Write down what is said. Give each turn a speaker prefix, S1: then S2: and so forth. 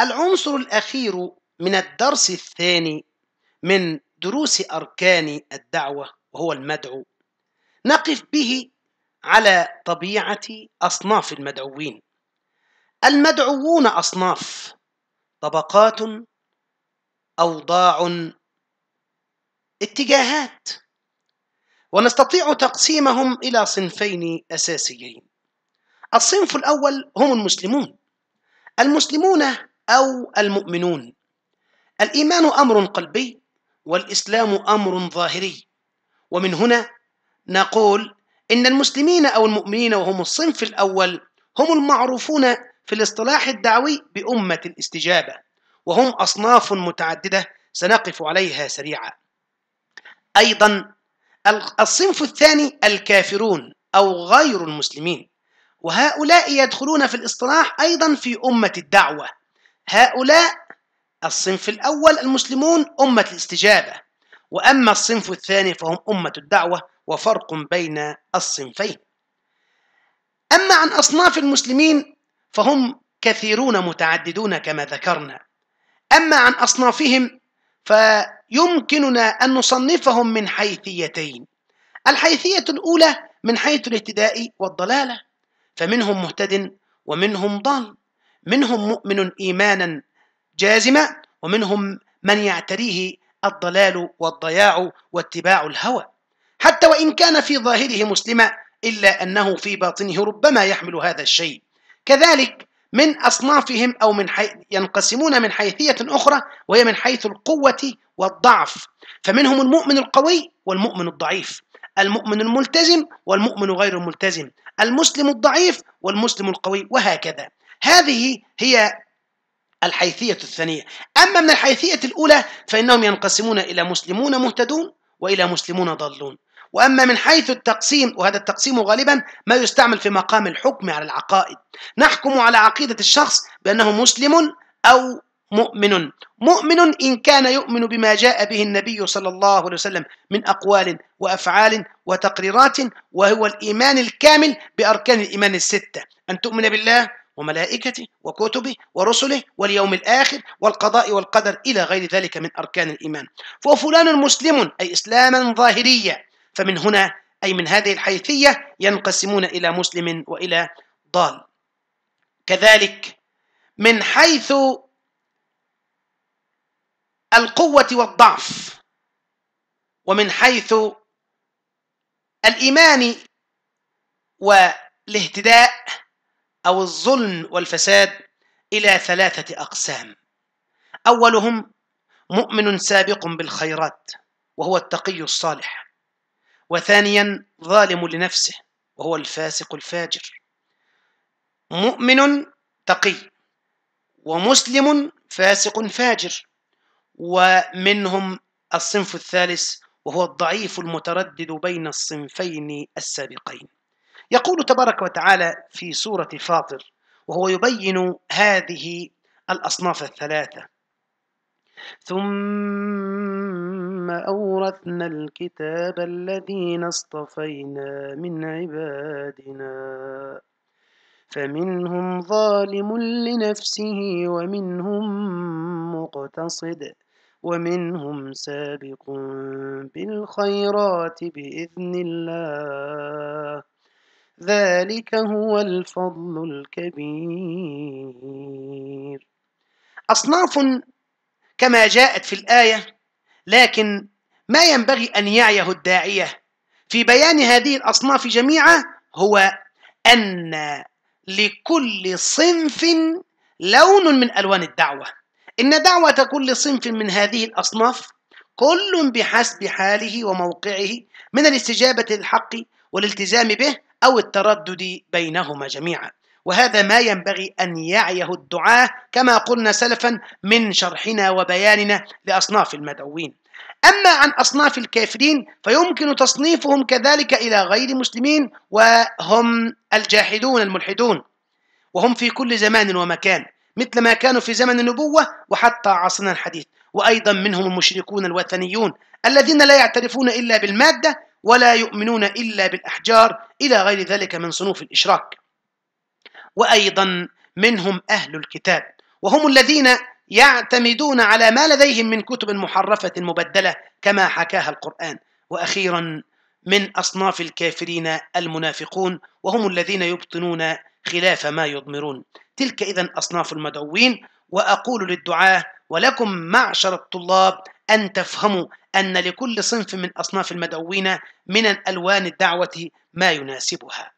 S1: العنصر الأخير من الدرس الثاني من دروس أركان الدعوة وهو المدعو. نقف به على طبيعة أصناف المدعوين. المدعوون أصناف طبقات أوضاع اتجاهات. ونستطيع تقسيمهم إلى صنفين أساسيين. الصنف الأول هم المسلمون. المسلمون أو المؤمنون. الإيمان أمر قلبي والإسلام أمر ظاهري. ومن هنا نقول إن المسلمين أو المؤمنين وهم الصنف الأول هم المعروفون في الاصطلاح الدعوي بأمة الاستجابة وهم أصناف متعددة سنقف عليها سريعا. أيضا الصنف الثاني الكافرون أو غير المسلمين وهؤلاء يدخلون في الاصطلاح أيضا في أمة الدعوة. هؤلاء الصنف الأول المسلمون أمة الاستجابة وأما الصنف الثاني فهم أمة الدعوة وفرق بين الصنفين. أما عن أصناف المسلمين فهم كثيرون متعددون كما ذكرنا. أما عن أصنافهم فيمكننا أن نصنفهم من حيثيتين. الحيثية الأولى من حيث الاهتداء والضلالة فمنهم مهتد ومنهم ضال. منهم مؤمن إيمانا جازما ومنهم من يعتريه الضلال والضياع واتباع الهوى. حتى وإن كان في ظاهره مسلما إلا أنه في باطنه ربما يحمل هذا الشيء. كذلك من أصنافهم أو من حي... ينقسمون من حيثية أخرى وهي من حيث القوة والضعف. فمنهم المؤمن القوي والمؤمن الضعيف. المؤمن الملتزم والمؤمن غير الملتزم المسلم الضعيف والمسلم القوي وهكذا. هذه هي الحيثية الثانية. أما من الحيثية الأولى فإنهم ينقسمون إلى مسلمون مهتدون وإلى مسلمون ضالون. وأما من حيث التقسيم وهذا التقسيم غالبا ما يستعمل في مقام الحكم على العقائد. نحكم على عقيدة الشخص بأنه مسلم أو مؤمن. مؤمن إن كان يؤمن بما جاء به النبي صلى الله عليه وسلم من أقوال وأفعال وتقريرات وهو الإيمان الكامل بأركان الإيمان الستة. أن تؤمن بالله وملائكته وكتبه ورسله واليوم الآخر والقضاء والقدر إلى غير ذلك من أركان الإيمان. ففلان مسلم أي إسلاما ظاهريا. فمن هنا أي من هذه الحيثية ينقسمون إلى مسلم وإلى ضال. كذلك من حيث القوة والضعف ومن حيث الإيمان والاهتداء أو الظلم والفساد إلى ثلاثة أقسام. أولهم مؤمن سابق بالخيرات وهو التقي الصالح. وثانيا ظالم لنفسه وهو الفاسق الفاجر. مؤمن تقي ومسلم فاسق فاجر. ومنهم الصنف الثالث وهو الضعيف المتردد بين الصنفين السابقين. يقول تبارك وتعالى في سورة فاطر وهو يبين هذه الأصناف الثلاثة. ثم أورثنا الكتاب الذين اصطفينا من عبادنا فمنهم ظالم لنفسه ومنهم مقتصد ومنهم سابق بالخيرات بإذن الله. ذلك هو الفضل الكبير. أصناف كما جاءت في الآية لكن ما ينبغي أن يعيه الداعية في بيان هذه الأصناف جميعا هو أن لكل صنف لون من ألوان الدعوة. إن دعوة كل صنف من هذه الأصناف كل بحسب حاله وموقعه من الاستجابة للحق والالتزام به أو التردد بينهما جميعا. وهذا ما ينبغي أن يعيه الدعاة كما قلنا سلفا من شرحنا وبياننا لأصناف المدعوين. أما عن أصناف الكافرين فيمكن تصنيفهم كذلك إلى غير مسلمين وهم الجاحدون الملحدون. وهم في كل زمان ومكان مثل ما كانوا في زمن النبوة وحتى عصرنا الحديث. وأيضا منهم المشركون الوثنيون الذين لا يعترفون إلا بالمادة ولا يؤمنون إلا بالأحجار إلى غير ذلك من صنوف الإشراك. وأيضا منهم أهل الكتاب وهم الذين يعتمدون على ما لديهم من كتب محرفة مبدلة كما حكاها القرآن. وأخيرا من أصناف الكافرين المنافقون وهم الذين يبطنون خلاف ما يضمرون. تلك إذا أصناف المدعوين وأقول للدعاة ولكم معشر الطلاب أن تفهموا أن لكل صنف من أصناف المدعوين من ألوان الدعوة ما يناسبها.